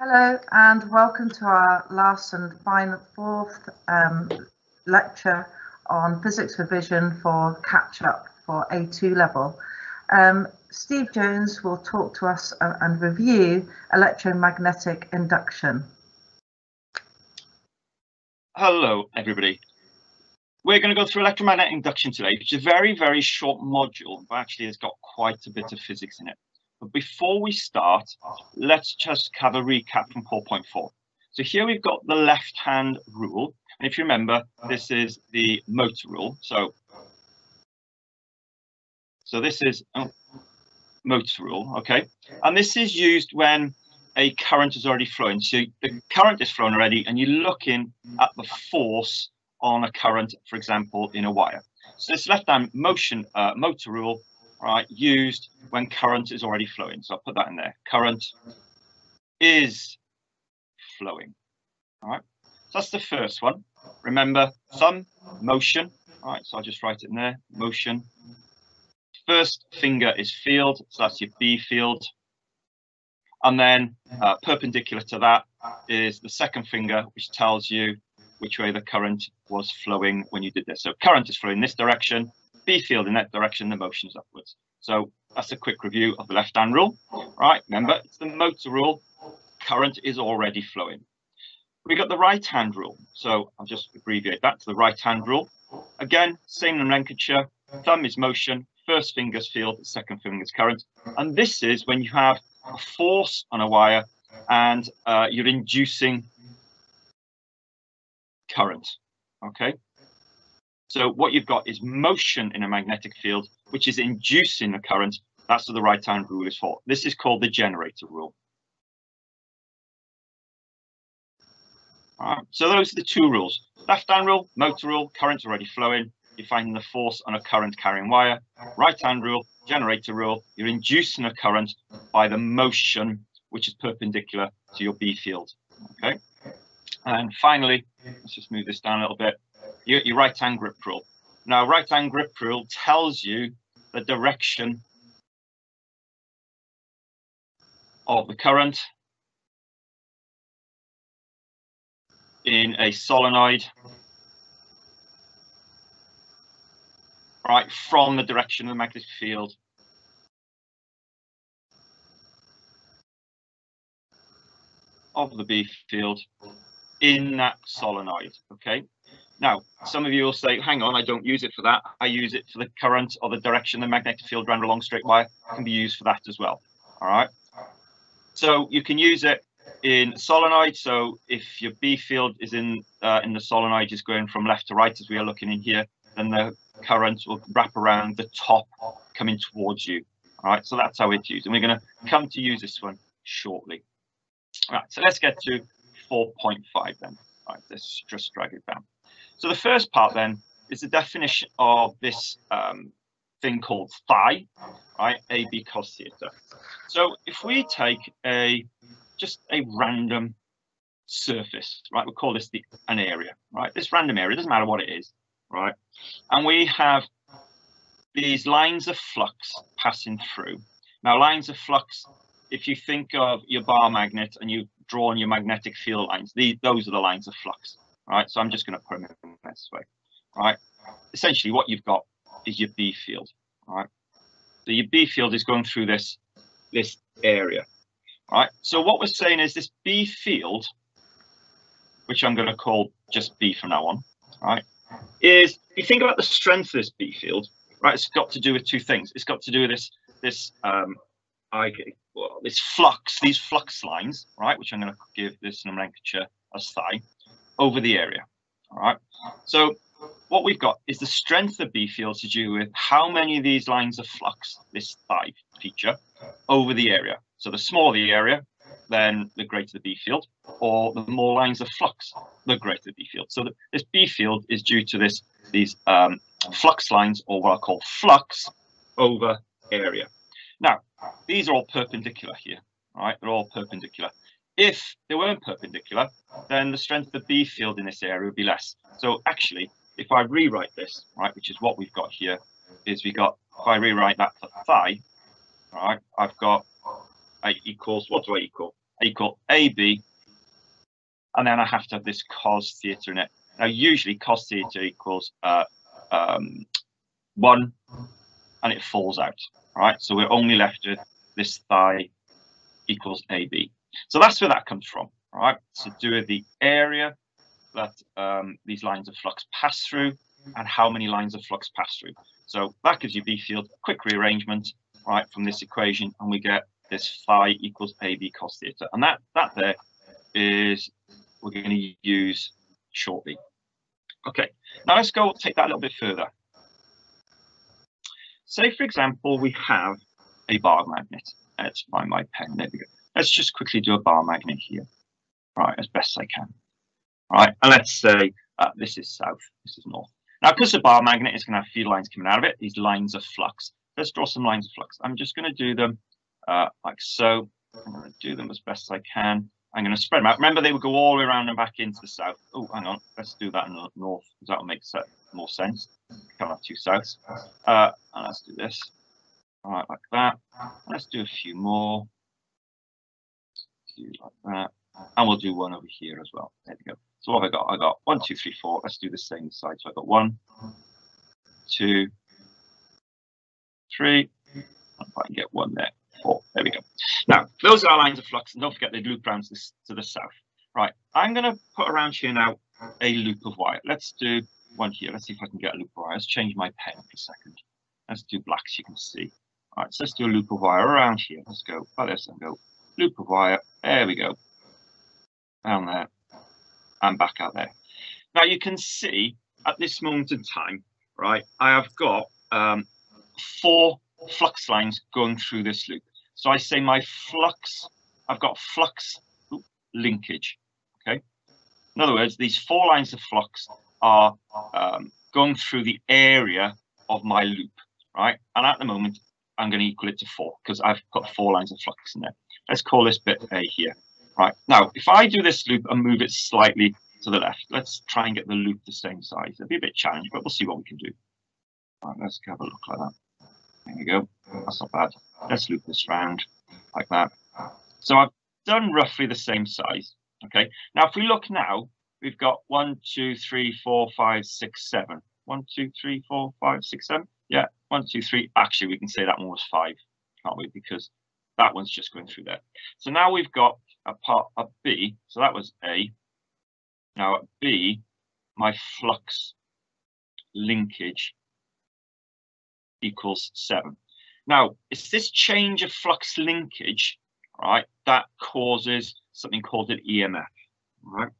Hello and welcome to our last and final fourth um, lecture on physics revision for catch up for A2 level. Um, Steve Jones will talk to us uh, and review electromagnetic induction. Hello everybody. We're going to go through electromagnetic induction today, which is a very, very short module, but actually it's got quite a bit of physics in it. But before we start, let's just have a recap from 4.4. So here we've got the left-hand rule. And if you remember, this is the motor rule. So, so this is oh, motor rule, okay? And this is used when a current is already flowing. So the current is flowing already, and you're looking at the force on a current, for example, in a wire. So this left-hand motion uh, motor rule right, used when current is already flowing. So I'll put that in there. Current is flowing. All right. So that's the first one. Remember, some motion. All right. So I'll just write it in there. Motion. First finger is field. So that's your B field. And then uh, perpendicular to that is the second finger, which tells you which way the current was flowing when you did this. So current is flowing this direction. B field in that direction, the motion is upwards. So that's a quick review of the left-hand rule. Right, remember, it's the motor rule. Current is already flowing. We got the right-hand rule. So I'll just abbreviate that to the right-hand rule. Again, same nomenclature. Thumb is motion, first finger's field, second finger's current. And this is when you have a force on a wire and uh, you're inducing current. Okay, so what you've got is motion in a magnetic field, which is inducing a current. That's what the right-hand rule is for. This is called the generator rule. All right, so those are the two rules. Left-hand rule, motor rule, current's already flowing. You're finding the force on a current carrying wire. Right-hand rule, generator rule, you're inducing a current by the motion, which is perpendicular to your B field. Okay. And finally, let's just move this down a little bit your, your right hand grip rule. Now, right hand grip rule tells you the direction of the current in a solenoid right from the direction of the magnetic field of the B field in that solenoid okay now, some of you will say, hang on, I don't use it for that. I use it for the current or the direction the magnetic field around a long straight wire can be used for that as well. All right. So you can use it in solenoid. So if your B field is in uh, in the solenoid is going from left to right as we are looking in here, then the current will wrap around the top coming towards you. All right. So that's how it's used. And we're going to come to use this one shortly. All right. So let's get to 4.5 then. All right. Let's just drag it down. So the first part then is the definition of this um, thing called phi, right? AB cos theta. So if we take a just a random surface, right? We'll call this the an area, right? This random area doesn't matter what it is, right? And we have these lines of flux passing through. Now, lines of flux, if you think of your bar magnet and you draw on your magnetic field lines, these, those are the lines of flux right? So I'm just going to put them in this way, right? Essentially, what you've got is your B field, right? So your B field is going through this this area, right? So what we're saying is this B field, which I'm going to call just B from now on, right? Is if you think about the strength of this B field, right? It's got to do with two things. It's got to do with this this um, I well, this flux, these flux lines, right? Which I'm going to give this nomenclature as phi over the area. All right. So what we've got is the strength of B field to do with how many of these lines of flux, this phi feature, over the area. So the smaller the area, then the greater the B field, or the more lines of flux, the greater the B field. So the, this B field is due to this these um, flux lines, or what I call flux over area. Now, these are all perpendicular here, right? They're all perpendicular. If they weren't perpendicular, then the strength of the B field in this area would be less. So actually, if I rewrite this, right, which is what we've got here, is we got, if I rewrite that to phi, right, I've got I equals, what do I equal? equal AB, and then I have to have this cos theta in it. Now, usually cos theta equals uh, um, 1, and it falls out, right? So we're only left with this phi equals AB. So that's where that comes from, right? So do with the area that um, these lines of flux pass through and how many lines of flux pass through. So that gives you B field, quick rearrangement, right, from this equation, and we get this phi equals AB cos theta. And that, that there is we're going to use shortly. Okay, now let's go take that a little bit further. Say, for example, we have a bar magnet. Let's find my pen. There we go. Let's just quickly do a bar magnet here. Right, as best I can. Right, and let's say uh, this is south, this is north. Now, because the bar magnet is going to have field lines coming out of it, these lines of flux. Let's draw some lines of flux. I'm just going to do them uh, like so. I'm going to do them as best I can. I'm going to spread them out. Remember, they would go all the way around and back into the south. Oh, hang on. Let's do that in the north because that will make more sense. Can't have two souths. Uh, and let's do this. All right, like that. Let's do a few more. Do like that. And we'll do one over here as well. There we go. So what have I got? I got one, two, three, four. Let's do the same side. So I got one, two, three. If I can get one there four. There we go. Now, those are our lines of flux, and don't forget they loop around to the, to the south. Right, I'm going to put around here now a loop of wire. Let's do one here. Let's see if I can get a loop of wire. Let's change my pen for a second. Let's do black so you can see. All right, so let's do a loop of wire around here. Let's go like this and go loop of wire. There we go. Down there and back out there. Now you can see at this moment in time, right, I have got um, four flux lines going through this loop. So I say my flux, I've got flux linkage, okay? In other words, these four lines of flux are um, going through the area of my loop, right? And at the moment, I'm going to equal it to four because I've got four lines of flux in there. Let's call this bit A here, right? Now, if I do this loop and move it slightly to the left, let's try and get the loop the same size. It'll be a bit challenging, but we'll see what we can do. Right, let's have a look like that. There you go. That's not bad. Let's loop this round like that. So I've done roughly the same size. Okay. Now, if we look now, we've got one, two, three, four, five, six, seven. One, two, three, four, five, six, seven. Yeah. One, two, three. Actually, we can say that one was five, can't we? Because that one's just going through there. So now we've got a part of B. So that was A. Now at B, my flux linkage equals 7. Now, it's this change of flux linkage, right, that causes something called an EMF, right?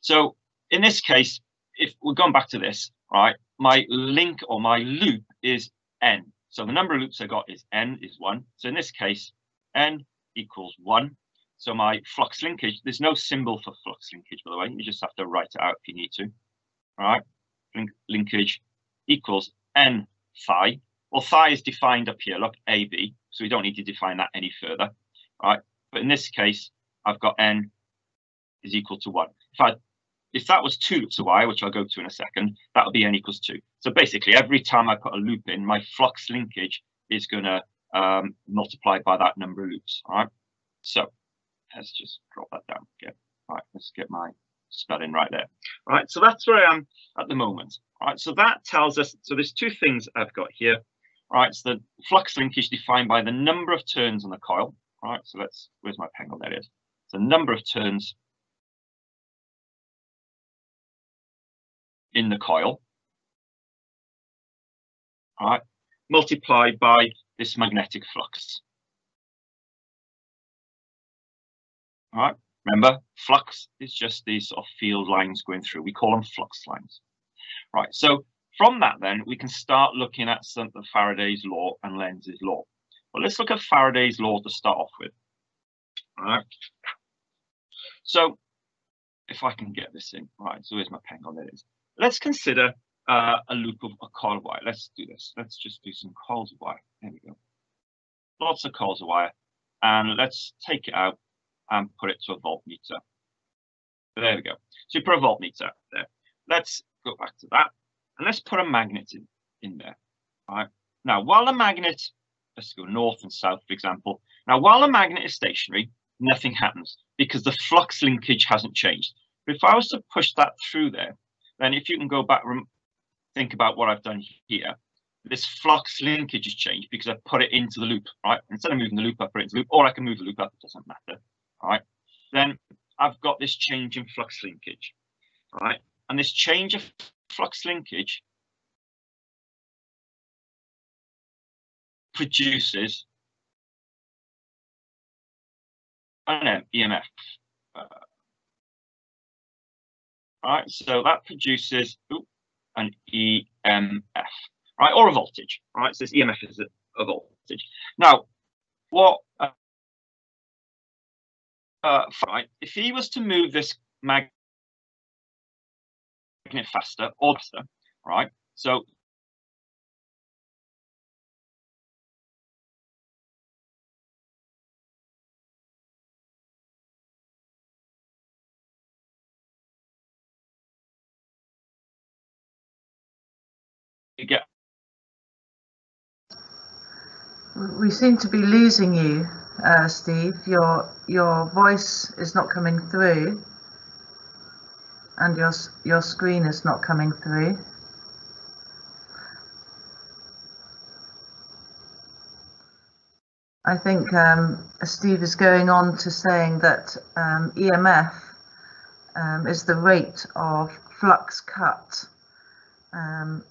So in this case, if we're going back to this, right, my link or my loop is N. So the number of loops I got is N is 1. So in this case, N equals 1. So my flux linkage, there's no symbol for flux linkage, by the way. You just have to write it out if you need to. All right, Link linkage equals N phi. Well, phi is defined up here, look, AB, so we don't need to define that any further, right? But in this case, I've got n is equal to 1. If I if that was two loops of wire, which I'll go to in a second, that would be n equals 2. So basically, every time I put a loop in, my flux linkage is going to um, multiply by that number of loops, all right? So let's just drop that down again. All right, let's get my spelling right there. All right, so that's where I am at the moment. All right, so that tells us, so there's two things I've got here. All right, so the flux linkage defined by the number of turns on the coil. All right, so let's, where's my? Oh, there it is. The number of turns in the coil. All right, multiplied by this magnetic flux. All right, remember, flux is just these sort of field lines going through. We call them flux lines. Right, so from that then, we can start looking at some of Faraday's law and Lenz's law. Well, let's look at Faraday's law to start off with. All right. So if I can get this in, right, so here's my pen on it is. Let's consider uh, a loop of a coil wire. Let's do this. Let's just do some coils of wire. There we go. Lots of coils of wire. And let's take it out and put it to a voltmeter. There we go. So you put a voltmeter there. Let's go back to that. And let's put a magnet in, in there. All right. Now, while the magnet, let's go north and south, for example. Now, while the magnet is stationary, nothing happens because the flux linkage hasn't changed. But if I was to push that through there, then if you can go back, and think about what I've done here, this flux linkage has changed because I put it into the loop, right? Instead of moving the loop, up, put it into the loop, or I can move the loop up, it doesn't matter, right? Then I've got this change in flux linkage, right? And this change of flux linkage produces an EMF. Uh, right, so that produces an EMF, right, or a voltage, right? So this EMF is a, a voltage. Now, what, uh, uh, right, if he was to move this magnet faster or faster, right? So get We seem to be losing you, uh, Steve. Your your voice is not coming through, and your your screen is not coming through. I think um, Steve is going on to saying that um, EMF um, is the rate of flux cut um,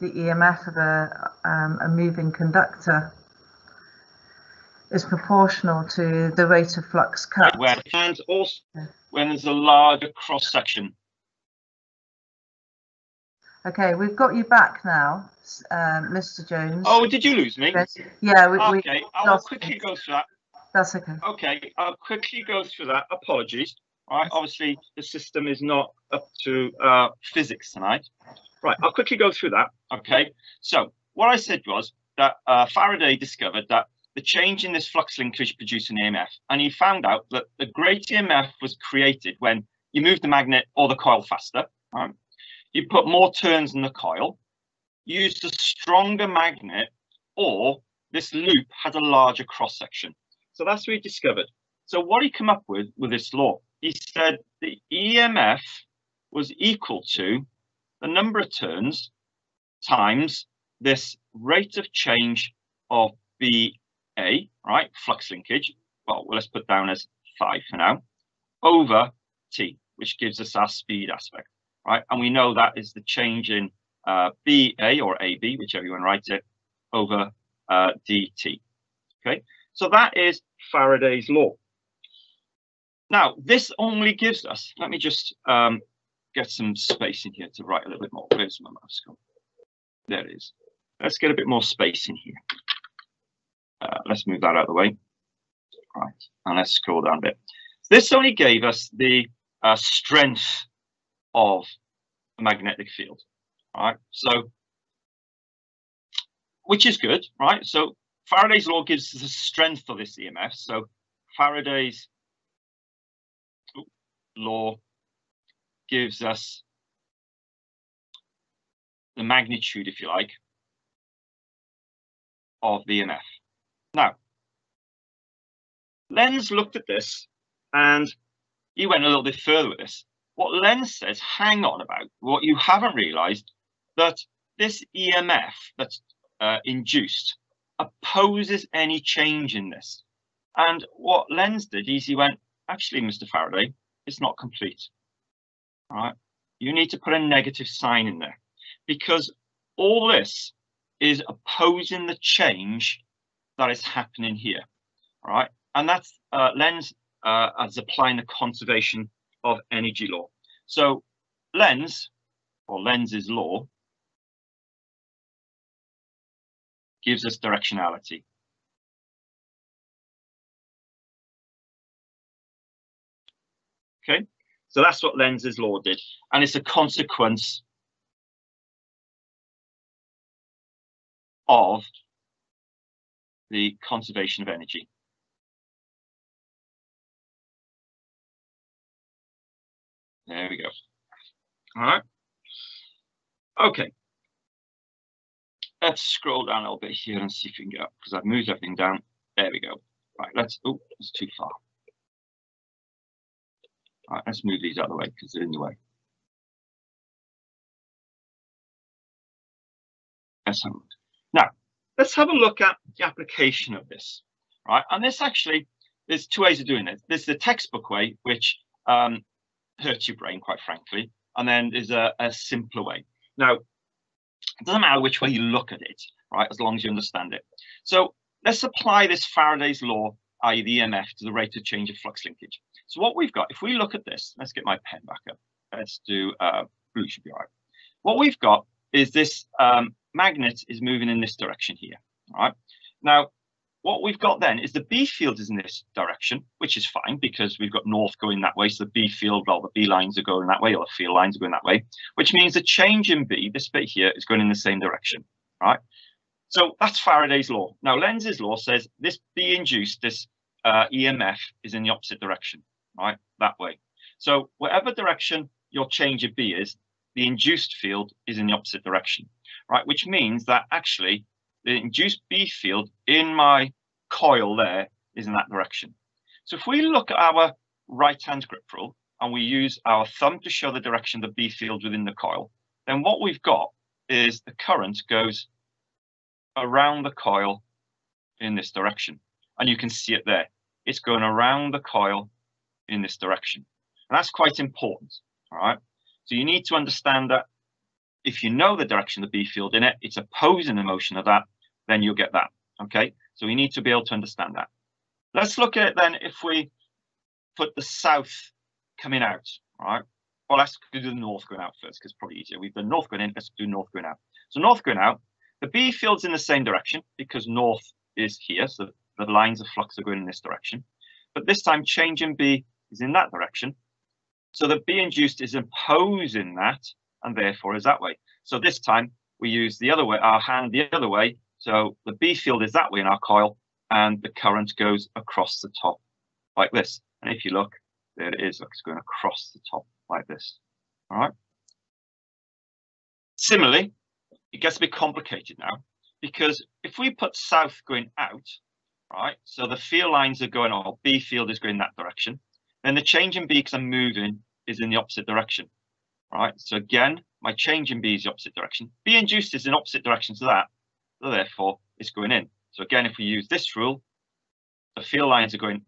the EMF of a, um, a moving conductor is proportional to the rate of flux cut. Where, and also when there's a larger cross section. Okay, we've got you back now, um, Mr. Jones. Oh, did you lose me? Yeah, we, okay, we I'll quickly go through that. That's okay. Okay, I'll quickly go through that. Apologies. All right, obviously the system is not up to uh, physics tonight. Right, I'll quickly go through that. Okay, so what I said was that uh, Faraday discovered that the change in this flux linkage produced an EMF, and he found out that the great EMF was created when you move the magnet or the coil faster. Right? You put more turns in the coil, used a stronger magnet, or this loop had a larger cross section. So that's what he discovered. So what he came up with with this law, he said the EMF was equal to the number of turns times this rate of change of BA, right, flux linkage, well, let's put down as phi for now, over T, which gives us our speed aspect, right? And we know that is the change in uh, BA or AB, whichever you want to write it, over uh, DT, okay? So that is Faraday's law. Now, this only gives us, let me just um, get some space in here to write a little bit more. Where's my mouse gone? There it is. Let's get a bit more space in here. Uh, let's move that out of the way. Right, and let's scroll down a bit. This only gave us the uh, strength of a magnetic field. Right, so which is good, right? So Faraday's law gives us the strength of this EMF. So Faraday's law gives us the magnitude, if you like, of the EMF. Now, Lenz looked at this and he went a little bit further with this. What Lenz says, hang on about, what you haven't realized, that this EMF that's uh, induced opposes any change in this. And what Lenz did is he went, actually, Mr. Faraday, it's not complete right, you need to put a negative sign in there because all this is opposing the change that is happening here, All right. And that's uh, Lenz uh, as applying the conservation of energy law. So Lenz, or Lenz's law, gives us directionality. Okay, so that's what Lenz's law did. And it's a consequence of the conservation of energy. There we go. All right. Okay. Let's scroll down a little bit here and see if we can get up because I've moved everything down. There we go. Right, let's, oh, it's too far. Right, let's move these out of the way because they're in the way. Look. Now, let's have a look at the application of this, right? And this actually, there's two ways of doing this. There's the textbook way, which um, hurts your brain, quite frankly, and then there's a, a simpler way. Now, it doesn't matter which way you look at it, right, as long as you understand it. So let's apply this Faraday's law, i.e. the EMF, to the rate of change of flux linkage. So what we've got, if we look at this, let's get my pen back up. Let's do uh, blue should be all right. What we've got is this um, magnet is moving in this direction here. All right. Now, what we've got then is the B field is in this direction, which is fine because we've got north going that way. So the B field, well, the B lines are going that way, or the field lines are going that way, which means the change in B, this bit here, is going in the same direction. Right. So that's Faraday's law. Now, Lenz's law says this B induced, this uh, EMF is in the opposite direction, right? That way. So whatever direction your change of B is, the induced field is in the opposite direction right? Which means that actually the induced B field in my coil there is in that direction. So if we look at our right hand grip rule and we use our thumb to show the direction of the B field within the coil, then what we've got is the current goes around the coil in this direction. And you can see it there. It's going around the coil in this direction. And that's quite important. All right. So you need to understand that if you know the direction of the B field in it, it's opposing the motion of that, then you'll get that. Okay, so we need to be able to understand that. Let's look at it then if we put the south coming out, right? Well, let's do the north going out first because it's probably easier. We've done north going in, let's do north going out. So north going out, the B field's in the same direction because north is here, so the lines of flux are going in this direction. But this time change in B is in that direction. So the B induced is opposing that and therefore is that way. So this time we use the other way, our hand the other way. So the B field is that way in our coil and the current goes across the top like this. And if you look, there it is, it's going across the top like this. All right. Similarly, it gets a bit complicated now because if we put south going out, right, so the field lines are going, or B field is going that direction, then the change in B because I'm moving is in the opposite direction right? So again, my change in B is the opposite direction. B induced is in opposite direction to that, so therefore it's going in. So again, if we use this rule, the field lines are going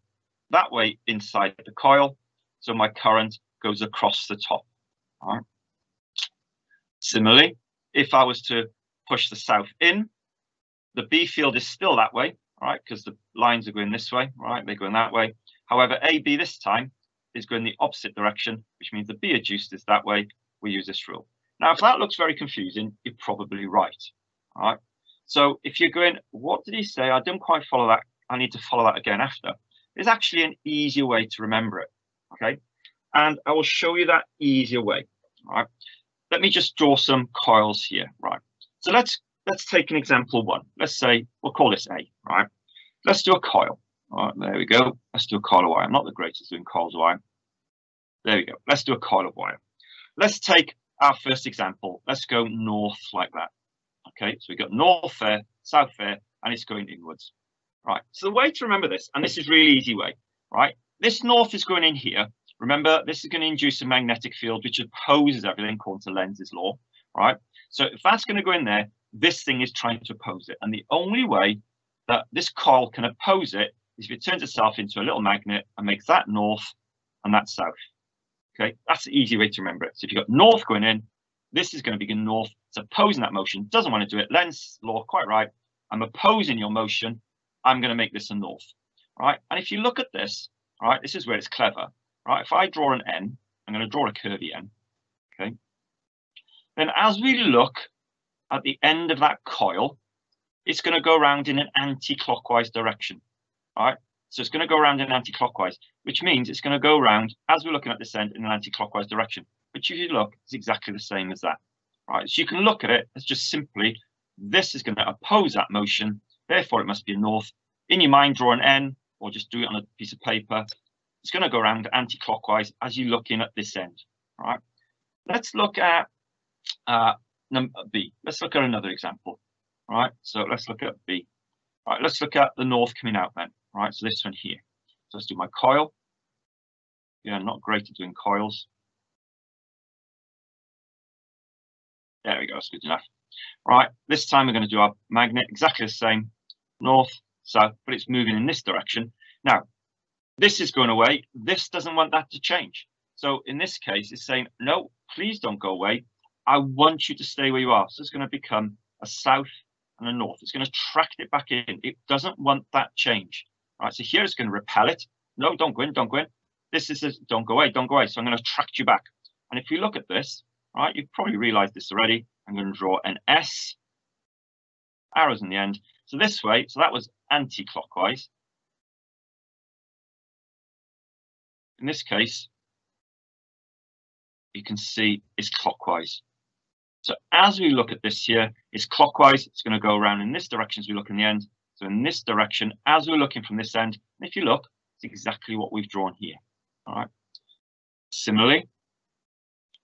that way inside the coil, so my current goes across the top. Right. Similarly, if I was to push the south in, the B field is still that way, right? Because the lines are going this way, right? They're going that way. However, AB this time is going the opposite direction, which means the B induced is that way. We use this rule. Now, if that looks very confusing, you're probably right. All right. So if you're going, what did he say? I didn't quite follow that. I need to follow that again after. There's actually an easier way to remember it. Okay. And I will show you that easier way. All right. Let me just draw some coils here. Right. So let's let's take an example one. Let's say we'll call this A. Right. Let's do a coil. All right, there we go. Let's do a coil of wire. I'm not the greatest doing coils of wire. There we go. Let's do a coil of wire. Let's take our first example. Let's go north like that. Okay, so we've got north there, south there, and it's going inwards. Right, so the way to remember this, and this is really easy way, right? This north is going in here. Remember, this is going to induce a magnetic field which opposes everything according to Lenz's law, right? So if that's going to go in there, this thing is trying to oppose it. And the only way that this coil can oppose it is if it turns itself into a little magnet and makes that north and that south. Okay, that's the easy way to remember it. So if you've got north going in, this is going to be north. It's opposing that motion, doesn't want to do it. Lenz law, quite right. I'm opposing your motion. I'm going to make this a north. Right. And if you look at this, right, this is where it's clever. Right. If I draw an N, I'm going to draw a curvy N. Okay. Then as we look at the end of that coil, it's going to go around in an anti-clockwise direction right? So it's going to go around in anti-clockwise, which means it's going to go around as we're looking at this end in an anti-clockwise direction. But if you look, it's exactly the same as that, right? So you can look at it as just simply this is going to oppose that motion, therefore it must be a north. In your mind, draw an N or just do it on a piece of paper. It's going to go around anti-clockwise as you're looking at this end, right? Let's look at uh, Uh, B. Let's look at another example, right? So let's look at B. Right, let's look at the north coming out then. right? So this one here. So let's do my coil. Yeah, not great at doing coils. There we go, that's good enough. Right, this time we're going to do our magnet exactly the same, north, south, but it's moving in this direction. Now, this is going away. This doesn't want that to change. So in this case, it's saying, no, please don't go away. I want you to stay where you are. So it's going to become a south and a north. It's going to track it back in. It doesn't want that change. All right, so here it's going to repel it. No, don't go in, don't go in. This is, a, don't go away, don't go away. So I'm going to track you back. And if you look at this, right, you've probably realized this already. I'm going to draw an S, arrows in the end. So this way, so that was anti-clockwise. In this case, you can see it's clockwise. So as we look at this here, it's clockwise. It's going to go around in this direction as we look in the end. So in this direction, as we're looking from this end, and if you look, it's exactly what we've drawn here. All right. Similarly,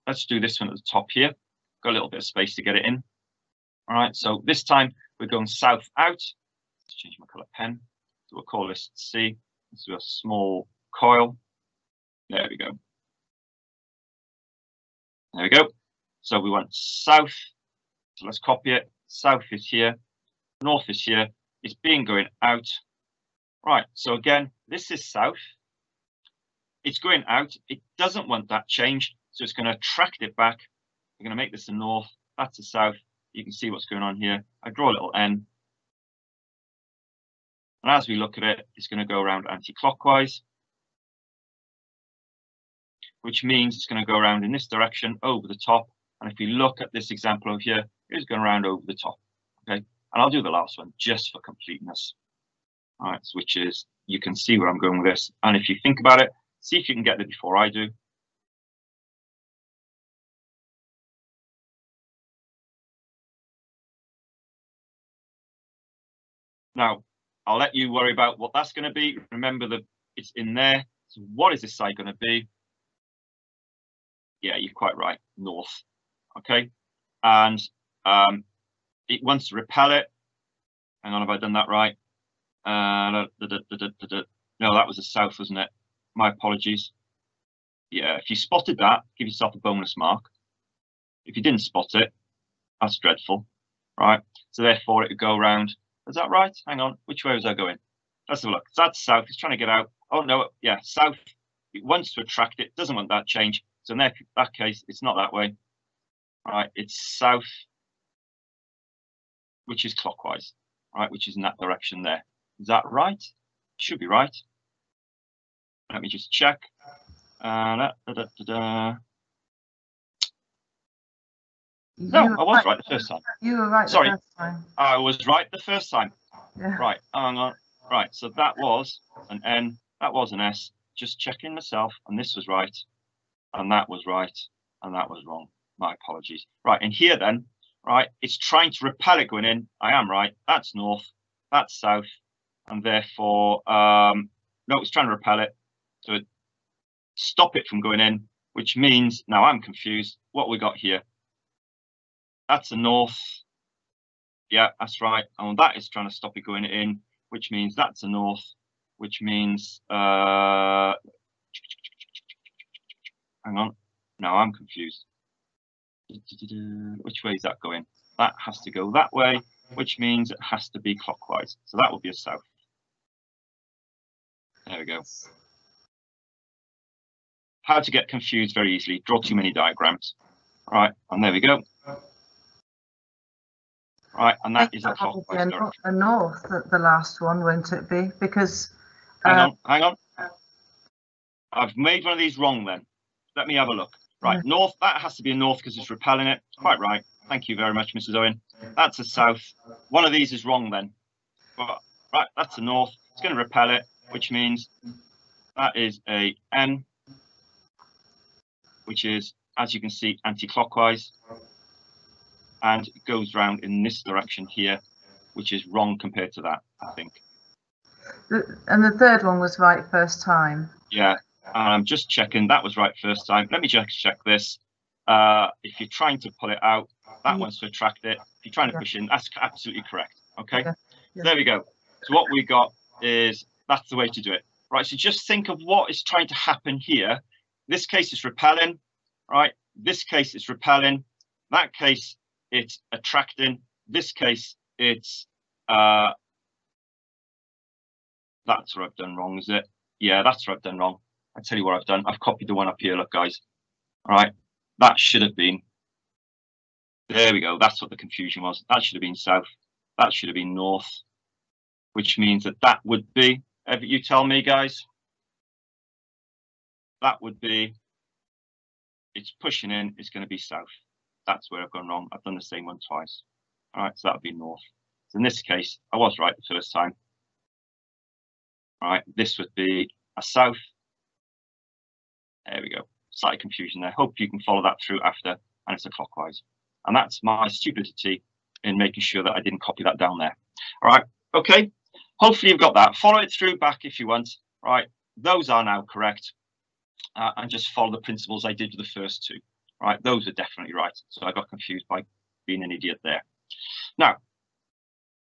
let's do this one at the top here. Got a little bit of space to get it in. All right. So this time we're going south out. Let's change my color pen. So we'll call this C. Let's do a small coil. There we go. There we go. So we want south. So let's copy it. South is here. North is here. It's being going out. Right. So again, this is south. It's going out. It doesn't want that change. So it's going to attract it back. We're going to make this a north. That's a south. You can see what's going on here. I draw a little N. And as we look at it, it's going to go around anti-clockwise which means it's going to go around in this direction over the top. And if we look at this example over here, it's going around over the top. Okay, and I'll do the last one just for completeness. All right, which is you can see where I'm going with this. And if you think about it, see if you can get there before I do. Now, I'll let you worry about what that's going to be. Remember that it's in there. So what is this side going to be? yeah, you're quite right, north. Okay, and um, it wants to repel it. Hang on, have I done that right? Uh, da, da, da, no, that was the south, wasn't it? My apologies. Yeah, if you spotted that, give yourself a bonus mark. If you didn't spot it, that's dreadful, right? So therefore, it would go around. Is that right? Hang on, which way was I going? Let's have a look. That's south. It's trying to get out. Oh no, yeah, south. It wants to attract it. Doesn't want that change. So in that case, it's not that way. Right, it's south, which is clockwise, right, which is in that direction there. Is that right? Should be right. Let me just check. Uh, da, da, da, no, I was right, right the first time. You were right Sorry. I was right the first time. Yeah. Right, hang on. Right, so that was an N, that was an S. Just checking myself, and this was right and that was right, and that was wrong. My apologies. Right, and here then, right, it's trying to repel it going in. I am right. That's north, that's south, and therefore, um, no, it's trying to repel it to stop it from going in, which means now I'm confused. What we got here? That's a north. Yeah, that's right. And that is trying to stop it going in, which means that's a north, which means uh, hang on. Now I'm confused. Which way is that going? That has to go that way, which means it has to be clockwise. So that will be a south. There we go. How to get confused very easily. Draw too many diagrams. Right, and there we go. Right, and that is a clockwise a, direction. a north, the, the last one, won't it be? Because hang uh, on, hang on. I've made one of these wrong then. Let me have a look. Right, north, that has to be a north because it's repelling it. Quite right. Thank you very much, Mrs. Owen. That's a south. One of these is wrong then. But, right, that's a north. It's going to repel it, which means that is a N, which is, as you can see, anti-clockwise. And it goes round in this direction here, which is wrong compared to that, I think. and the third one was right first time. Yeah, I'm just checking that was right first time. Let me just check this. Uh, if you're trying to pull it out, that wants to attract it. If you're trying to push in, that's absolutely correct. Okay. Yeah. there we go. So what we got is That's the way to do it. Right, so just think of what is trying to happen here. This case is repelling, right? This case is repelling. That case, it's attracting. This case, it's uh, that's what I've done wrong, is it? Yeah, that's what I've done wrong. I tell you what I've done. I've copied the one up here, look, guys. All right, that should have been. There we go. That's what the confusion was. That should have been south. That should have been north, which means that that would be. You tell me, guys. That would be. It's pushing in. It's going to be south. That's where I've gone wrong. I've done the same one twice. All right, so that would be north. So in this case, I was right the first time. All right, this would be a south. There we go. Slight confusion there. Hope you can follow that through after, and it's a clockwise. And that's my stupidity in making sure that I didn't copy that down there. All right, okay. Hopefully you've got that. Follow it through back if you want. All right, those are now correct. Uh, and just follow the principles I did with the first two. All right, those are definitely right. So I got confused by being an idiot there. Now,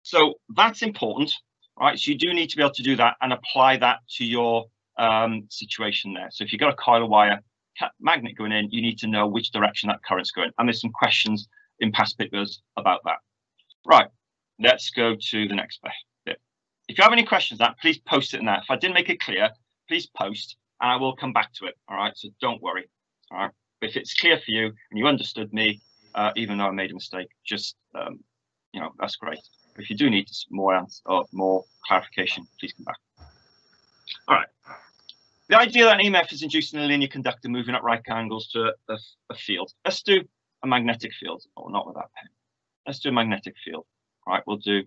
so that's important right? So you do need to be able to do that and apply that to your um, situation there. So if you've got a coil of wire, magnet going in, you need to know which direction that current's going. And there's some questions in past papers about that. Right, let's go to the next bit. If you have any questions that, please post it in there. If I didn't make it clear, please post and I will come back to it. All right, so don't worry. All right, but if it's clear for you and you understood me, uh, even though I made a mistake, just, um, you know, that's great. If you do need more answer or more clarification, please come back. All right. The idea that an EMF is induced in a linear conductor moving at right angles to a, a field. Let's do a magnetic field. Oh, not with that pen. Let's do a magnetic field. All right, we'll do,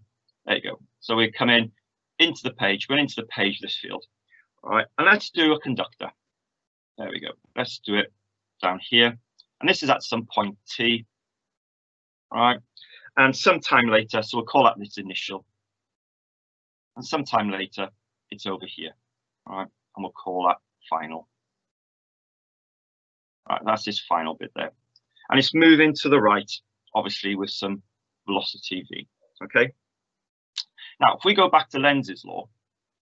there you go. So we come in into the page, going into the page, this field. All right, and let's do a conductor. There we go. Let's do it down here. And this is at some point T. All right, and sometime later, so we'll call that this initial. And sometime later, it's over here, all right? And we'll call that final. Right, that's this final bit there. And it's moving to the right, obviously, with some velocity v, okay? Now, if we go back to Lenz's law,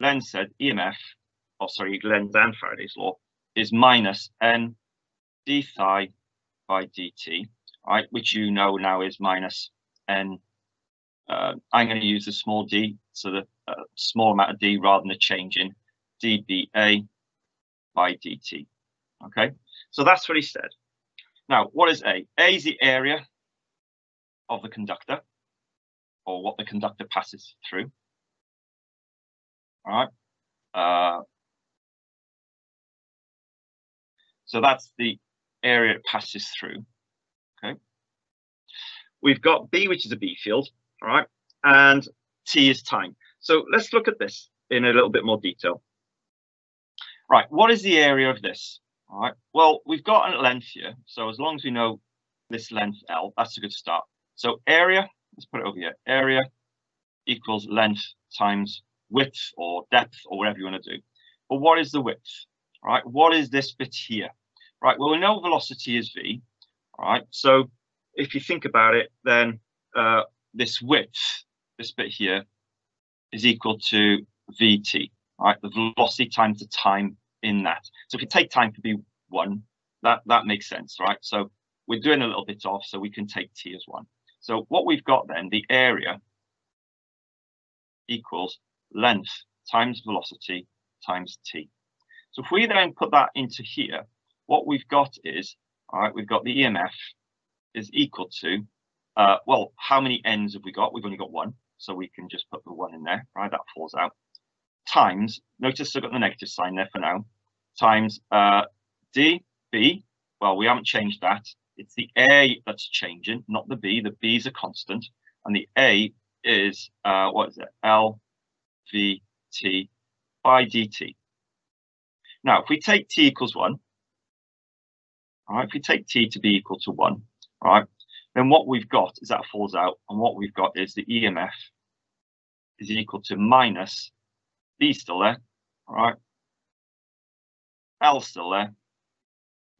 Lenz said EMF, or sorry, Lenz and Faraday's law, is minus n d phi by dt, right, which you know now is minus and uh, I'm going to use a small d, so the uh, small amount of d rather than a change in dBA by dt. Okay, so that's what he said. Now, what is A? A is the area of the conductor, or what the conductor passes through. All right. Uh, so that's the area it passes through. Okay. We've got B, which is a B field, all right, and T is time. So let's look at this in a little bit more detail. Right, what is the area of this? All right, well, we've got a length here. So as long as we know this length L, that's a good start. So area, let's put it over here, area equals length times width or depth or whatever you want to do. But what is the width? All right, what is this bit here? Right, well, we know velocity is V. All right, so if you think about it, then uh, this width, this bit here, is equal to vt, right? The velocity times the time in that. So if you take time to be one, that, that makes sense, right? So we're doing a little bit off, so we can take t as one. So what we've got then, the area equals length times velocity times t. So if we then put that into here, what we've got is, all right, we've got the EMF is equal to, uh, well, how many n's have we got? We've only got one, so we can just put the one in there, right? That falls out. Times, notice I've got the negative sign there for now, times uh, dB, well, we haven't changed that. It's the A that's changing, not the B. The B is a constant, and the A is, uh, what is it, L V T by dt. Now, if we take t equals 1, all right, if we take t to be equal to 1, right? Then what we've got is that falls out, and what we've got is the EMF is equal to minus B still there, right? L still there,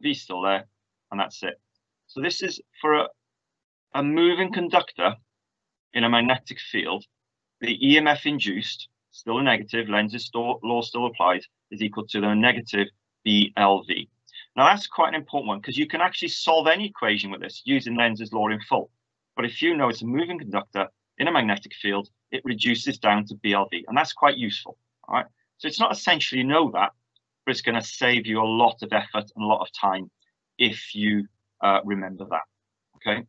V still there, and that's it. So this is for a, a moving conductor in a magnetic field, the EMF induced still a negative, Lenz's law still applies, is equal to the negative BLV. Now that's quite an important one because you can actually solve any equation with this using Lenz's law in full. But if you know it's a moving conductor in a magnetic field, it reduces down to BLV, and that's quite useful. Right. So it's not essentially know that, but it's going to save you a lot of effort and a lot of time if you uh, remember that. Okay.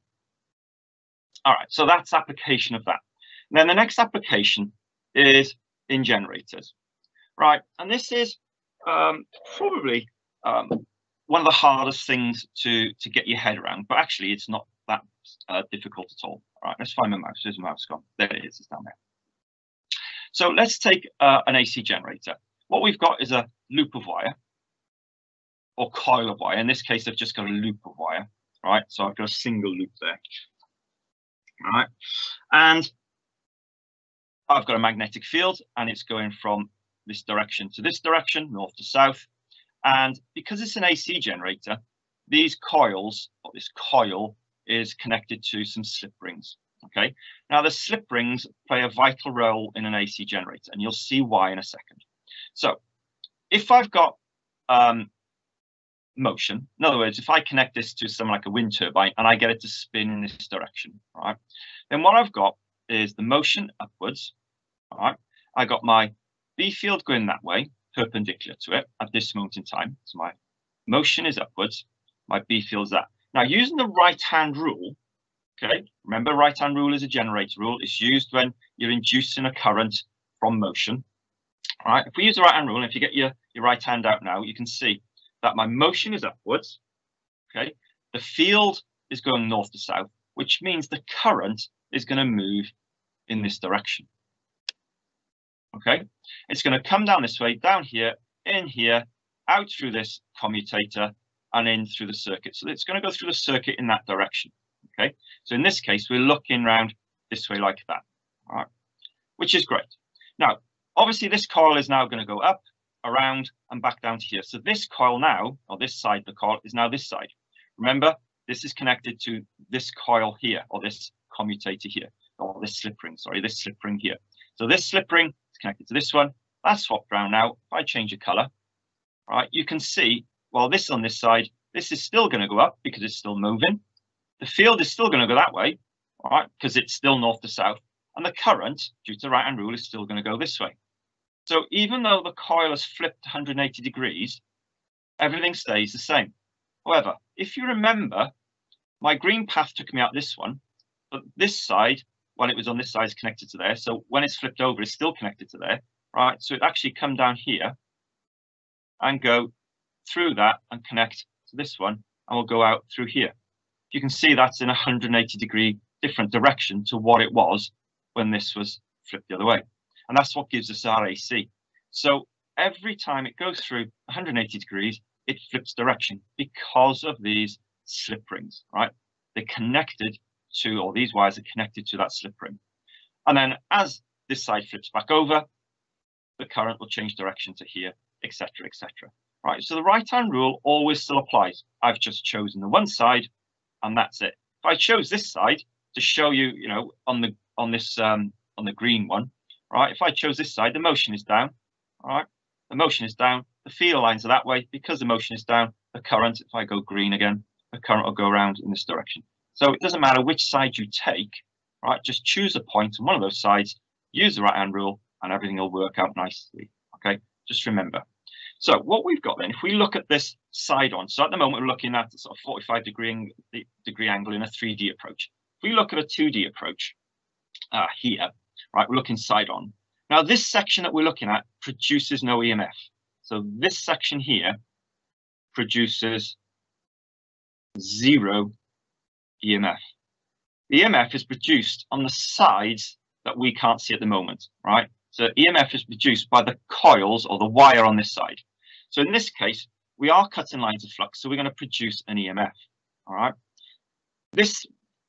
All right. So that's application of that. Then the next application is in generators, right? And this is um, probably um, one of the hardest things to to get your head around, but actually it's not that uh, difficult at all. All right, let's find my mouse. Where's my mouse gone? There it is. It's down there. So let's take uh, an AC generator. What we've got is a loop of wire or coil of wire. In this case, I've just got a loop of wire, right? So I've got a single loop there, all right? And I've got a magnetic field and it's going from this direction to this direction, north to south. And because it's an AC generator, these coils, or this coil, is connected to some slip rings. Okay, now the slip rings play a vital role in an AC generator, and you'll see why in a second. So if I've got um, motion, in other words, if I connect this to something like a wind turbine and I get it to spin in this direction, right, then what I've got is the motion upwards, all right, I got my B field going that way, perpendicular to it at this moment in time. So my motion is upwards, my B field is that. Now using the right hand rule, Okay, remember right hand rule is a generator rule. It's used when you're inducing a current from motion. All right, if we use the right hand rule, if you get your, your right hand out now, you can see that my motion is upwards. Okay, the field is going north to south, which means the current is going to move in this direction. Okay, it's going to come down this way, down here, in here, out through this commutator, and in through the circuit. So it's going to go through the circuit in that direction. Okay, so in this case, we're looking round this way like that, all right, which is great. Now, obviously this coil is now going to go up, around and back down to here. So this coil now, or this side of the coil is now this side. Remember, this is connected to this coil here, or this commutator here, or this slip ring, sorry, this slip ring here. So this slip ring is connected to this one. That's swapped around now. If I change the color, right, you can see, well, this on this side, this is still going to go up because it's still moving. The field is still going to go that way, right, because it's still north to south. And the current, due to the right-hand rule, is still going to go this way. So even though the coil has flipped 180 degrees, everything stays the same. However, if you remember, my green path took me out this one, but this side, when it was on this side, is connected to there. So when it's flipped over, it's still connected to there, right? So it actually come down here and go through that and connect to this one, and we'll go out through here you can see that's in a 180 degree different direction to what it was when this was flipped the other way. And that's what gives us our AC. So every time it goes through 180 degrees, it flips direction because of these slip rings, right? They're connected to, or these wires are connected to that slip ring. And then as this side flips back over, the current will change direction to here, etc., etc. Right, so the right-hand rule always still applies. I've just chosen the one side and that's it. If I chose this side to show you, you know, on the on this um, on the green one, right? If I chose this side, the motion is down, all right? The motion is down. The field lines are that way because the motion is down. The current, if I go green again, the current will go around in this direction. So it doesn't matter which side you take, right? Just choose a point on one of those sides, use the right hand rule, and everything will work out nicely. Okay, just remember. So what we've got then, if we look at this side on, so at the moment we're looking at a sort of 45 degree, degree angle in a 3D approach. If we look at a 2D approach uh, here, right, we're looking side on. Now this section that we're looking at produces no EMF. So this section here produces zero EMF. The EMF is produced on the sides that we can't see at the moment, right? So EMF is produced by the coils or the wire on this side. So in this case, we are cutting lines of flux, so we're going to produce an EMF. All right. This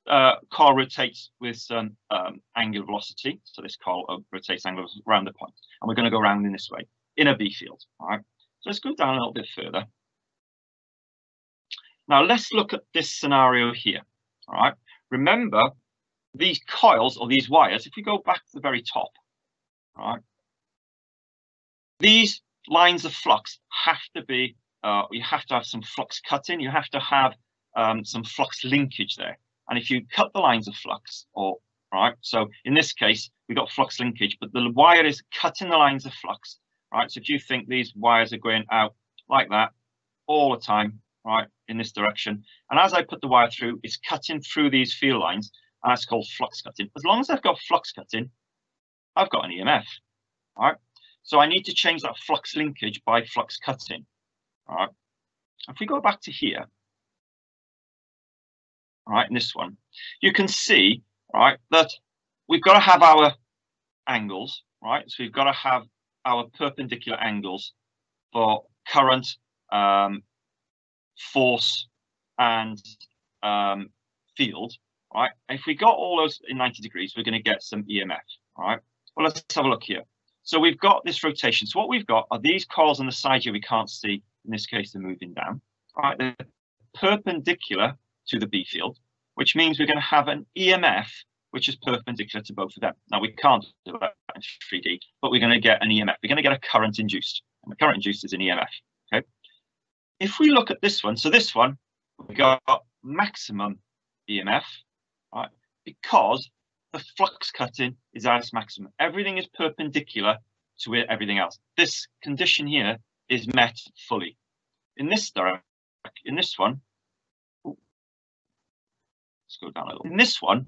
uh, car rotates with some um, angular velocity. So this car uh, rotates angular around the point, and we're going to go around in this way in a B field. All right. So let's go down a little bit further. Now let's look at this scenario here. All right. Remember these coils or these wires. If we go back to the very top, all right. these lines of flux have to be, uh, you have to have some flux cutting, you have to have um, some flux linkage there. And if you cut the lines of flux, or right, so in this case, we've got flux linkage, but the wire is cutting the lines of flux, right? So if you think these wires are going out like that all the time, right, in this direction, and as I put the wire through, it's cutting through these field lines, and that's called flux cutting. As long as I've got flux cutting, I've got an EMF, right? So I need to change that flux linkage by flux cutting, right? If we go back to here, right, in this one, you can see, right, that we've got to have our angles, right? So we've got to have our perpendicular angles for current, um, force, and um, field, right? If we got all those in 90 degrees, we're going to get some EMF, right? Well, let's have a look here. So we've got this rotation. So what we've got are these coils on the side here we can't see. In this case, they're moving down, right? They're perpendicular to the B field, which means we're going to have an EMF which is perpendicular to both of them. Now we can't do that in 3D, but we're going to get an EMF. We're going to get a current induced, and the current induced is an EMF. Okay. If we look at this one, so this one we've got maximum EMF, right? Because the flux cutting is at its maximum. Everything is perpendicular to everything else. This condition here is met fully. In this direction, in this one, let's go down a little. In this one,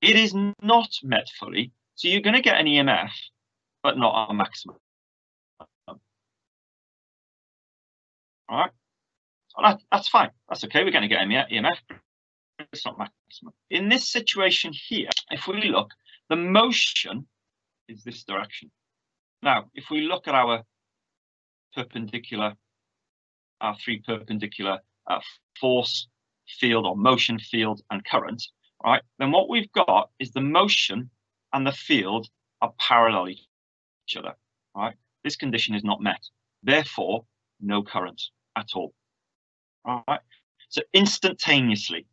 it is not met fully. So you're going to get an EMF, but not a maximum. All right. So that, that's fine. That's okay. We're going to get an EMF. It's not maximum. In this situation here, if we look, the motion is this direction. Now, if we look at our perpendicular, our three perpendicular uh, force field or motion field and current, right, then what we've got is the motion and the field are parallel each other, right? This condition is not met. Therefore, no current at all, all right? So instantaneously,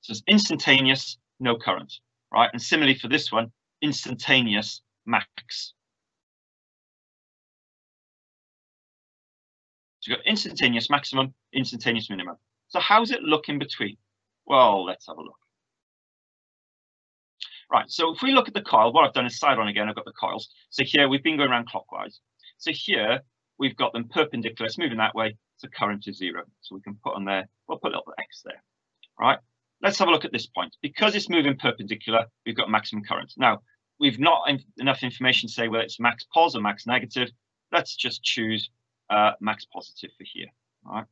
so it's instantaneous, no current, right? And similarly for this one, instantaneous max. So you've got instantaneous maximum, instantaneous minimum. So how's it look in between? Well, let's have a look. Right, so if we look at the coil, what I've done is side on again, I've got the coils. So here we've been going around clockwise. So here we've got them perpendicular, it's moving that way, so current is zero. So we can put on there, we'll put a little X there. Right, let's have a look at this point. Because it's moving perpendicular, we've got maximum current. Now, we've not enough information to say whether it's max pos or max negative. Let's just choose uh, max positive for here. All right.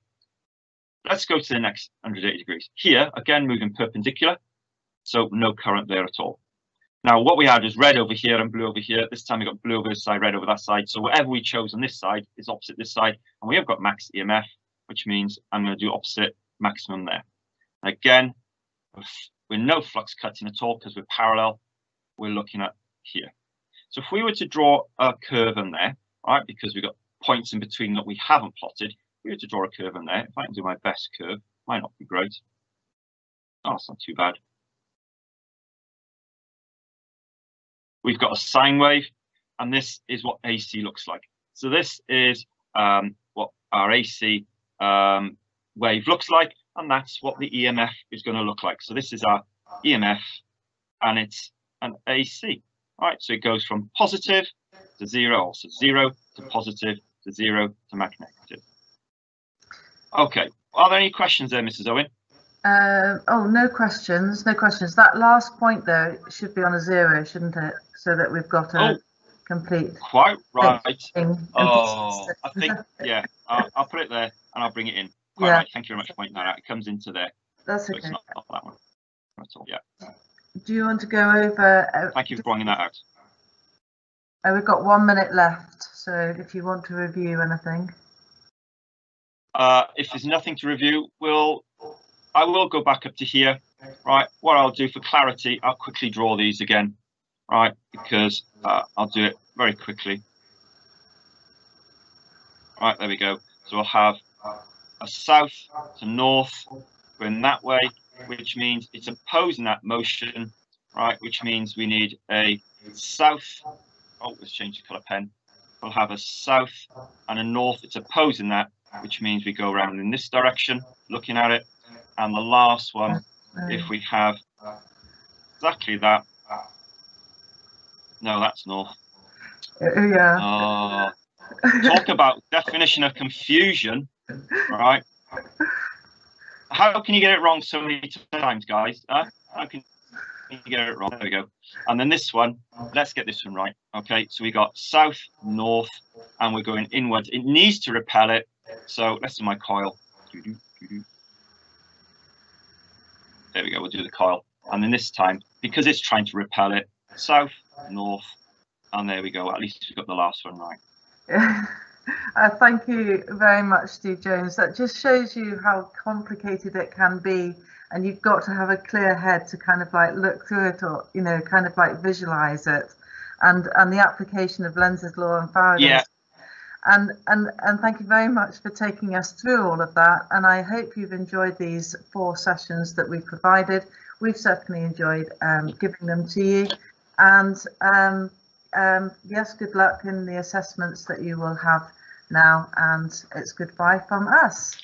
Let's go to the next 180 degrees. Here, again, moving perpendicular, so no current there at all. Now, what we had is red over here and blue over here. This time we got blue over this side, red over that side. So whatever we chose on this side is opposite this side. And we have got max EMF, which means I'm going to do opposite maximum there. Again, with no flux cutting at all because we're parallel, we're looking at here. So if we were to draw a curve in there, right, because we've got points in between that we haven't plotted, we were to draw a curve in there, if I can do my best curve, might not be great. Oh, it's not too bad. We've got a sine wave, and this is what AC looks like. So this is um, what our AC um, wave looks like, and that's what the EMF is going to look like. So this is our EMF, and it's an AC. All right, so it goes from positive to zero, also zero to positive to zero to negative. Okay. Are there any questions there, Mrs. Owen? Uh, oh, no questions. No questions. That last point, though, should be on a zero, shouldn't it? So that we've got a oh, complete. Quite right. Oh, I think, yeah, I'll, I'll, put it there and I'll bring it in. Quite yeah. right. Thank you very much for pointing that out. It comes into there. That's okay. So not, not that one at all. Yeah. Do you want to go over? Uh, Thank you for bringing that out. Uh, we've got one minute left, so if you want to review anything. Uh, if there's nothing to review, we'll I will go back up to here. Right, what I'll do for clarity, I'll quickly draw these again, right, because uh, I'll do it very quickly. Right, there we go. So I'll have a south to north going that way, which means it's opposing that motion, right, which means we need a south. Oh, let's change the colour pen. We'll have a south and a north It's opposing that, which means we go around in this direction, looking at it. And the last one, if we have exactly that. No, that's north. Yeah. Oh, talk about definition of confusion, right? How can you get it wrong so many times, guys? Huh? How can you get it wrong? There we go. And then this one, let's get this one right. Okay, so we got south, north, and we're going inwards. It needs to repel it. So let's do my coil. There we go, we'll do the coil. And then this time, because it's trying to repel it, south, north, and there we go. At least we got the last one right. Uh, thank you very much, Steve Jones. That just shows you how complicated it can be, and you've got to have a clear head to kind of like look through it, or you know, kind of like visualize it, and and the application of Lenz's law and Faraday's. Yeah. And and and thank you very much for taking us through all of that. And I hope you've enjoyed these four sessions that we've provided. We've certainly enjoyed um, giving them to you, and um, um, yes, good luck in the assessments that you will have now, and it's goodbye from us.